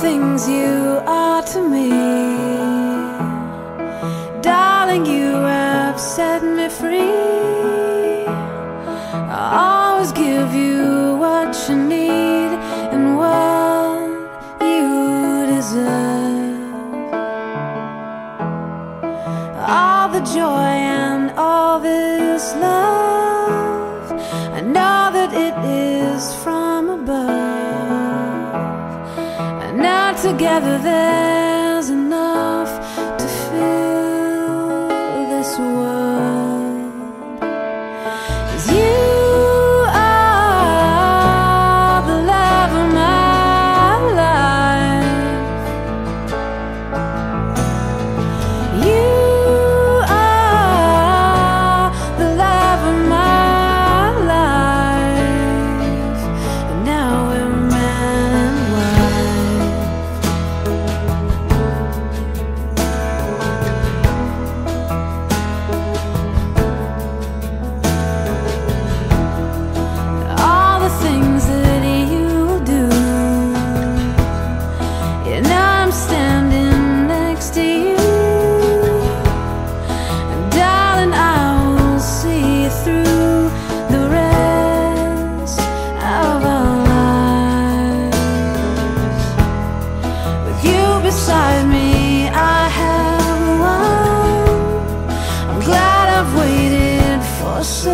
things you are to me. Darling, you have set me free. I'll always give you what you need and what you deserve. All the joy and all this love, I know that it is from above. Together there coração.